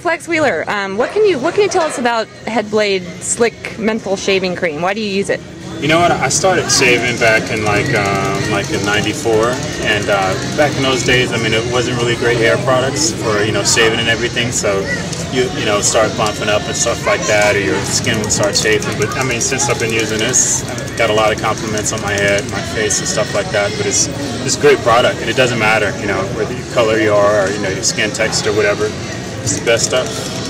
Flex Wheeler, um, what can you what can you tell us about Headblade Slick Menthol Shaving Cream? Why do you use it? You know what? I started shaving back in like um, like in '94, and uh, back in those days, I mean, it wasn't really great hair products for you know shaving and everything. So you you know start bumping up and stuff like that, or your skin would start chafing. But I mean, since I've been using this, I've got a lot of compliments on my head, my face, and stuff like that. But it's it's a great product, and it doesn't matter, you know, whether you color you are or you know your skin texture, or whatever. It's the best stuff.